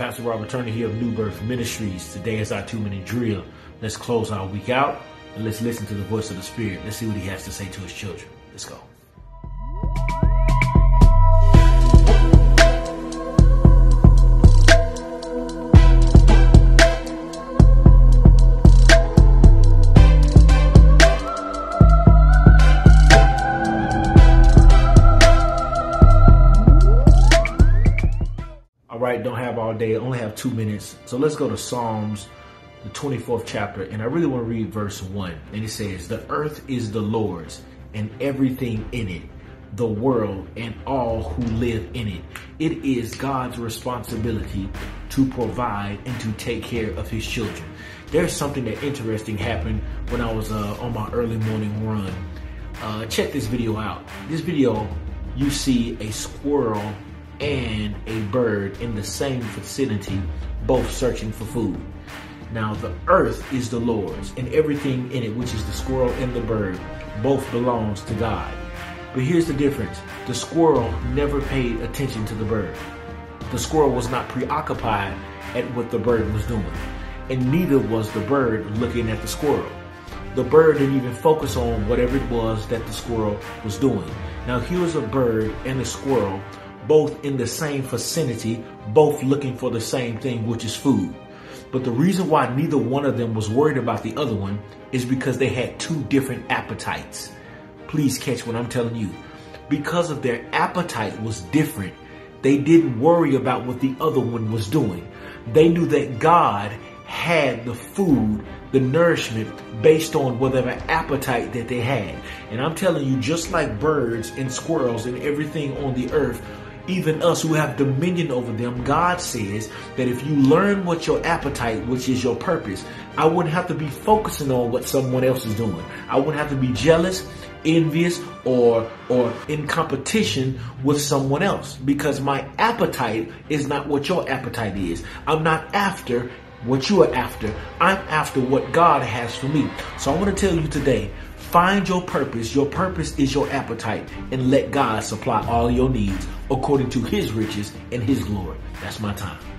Pastor Robert Turner here of New Birth Ministries. Today is our two minute drill. Let's close our week out and let's listen to the voice of the Spirit. Let's see what He has to say to His children. Let's go. Right, don't have all day, only have two minutes. So let's go to Psalms, the 24th chapter, and I really want to read verse 1. And it says, The earth is the Lord's and everything in it, the world and all who live in it. It is God's responsibility to provide and to take care of his children. There's something that interesting happened when I was uh, on my early morning run. Uh, check this video out. This video, you see a squirrel and a bird in the same vicinity, both searching for food. Now, the earth is the Lord's, and everything in it, which is the squirrel and the bird, both belongs to God. But here's the difference the squirrel never paid attention to the bird. The squirrel was not preoccupied at what the bird was doing, and neither was the bird looking at the squirrel. The bird didn't even focus on whatever it was that the squirrel was doing. Now, here's a bird and a squirrel both in the same vicinity, both looking for the same thing, which is food. But the reason why neither one of them was worried about the other one is because they had two different appetites. Please catch what I'm telling you. Because of their appetite was different, they didn't worry about what the other one was doing. They knew that God had the food, the nourishment based on whatever appetite that they had. And I'm telling you, just like birds and squirrels and everything on the earth, even us who have dominion over them, God says that if you learn what your appetite, which is your purpose, I wouldn't have to be focusing on what someone else is doing. I wouldn't have to be jealous, envious, or or in competition with someone else because my appetite is not what your appetite is. I'm not after what you are after. I'm after what God has for me. So I want to tell you today, find your purpose. Your purpose is your appetite and let God supply all your needs according to his riches and his glory. That's my time.